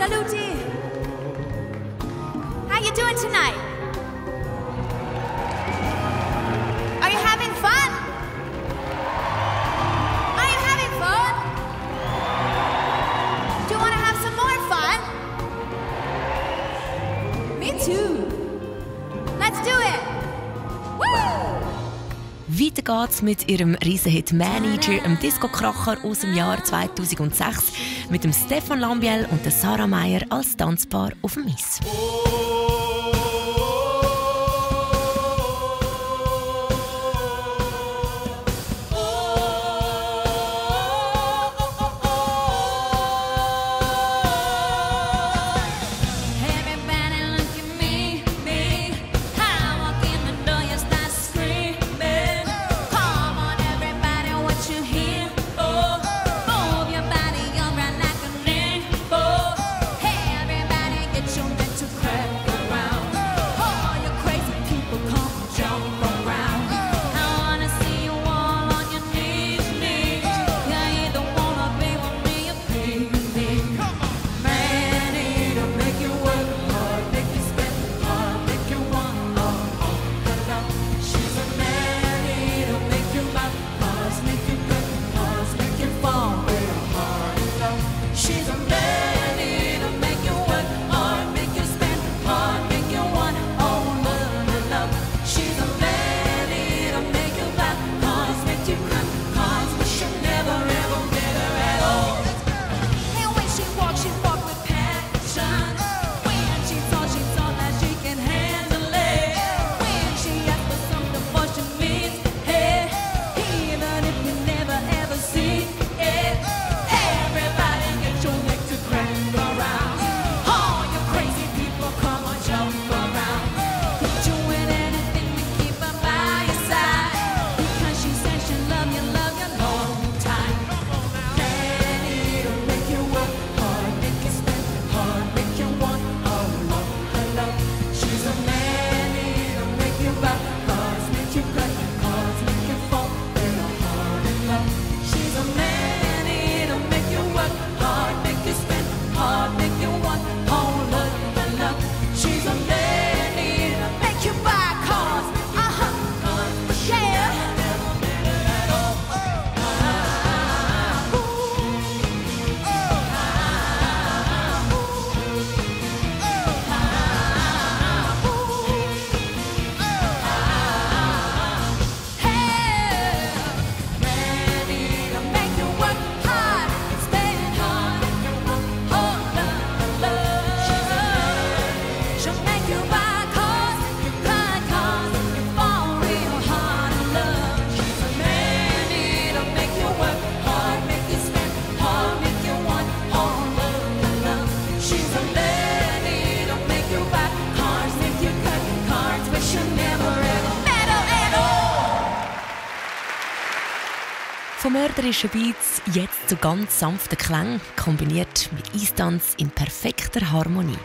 Saluti. How you doing tonight? Are you having fun? Are you having fun? Do you want to have some more fun? Me too. Let's do it. Weiter geht's mit ihrem Riesenhit Manager, einem Disco-Kracher aus dem Jahr 2006, mit dem Stefan Lambiel und der Sarah Meyer als Tanzpaar auf dem Eis. Oh. she's a man. Vom mörderischen Beats jetzt zu ganz sanften Klängen, kombiniert mit Eistanz in perfekter Harmonie.